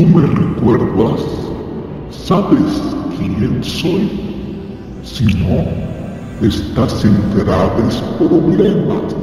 ¿Tú me recuerdas? ¿Sabes quién soy? Si no, estás en graves problemas.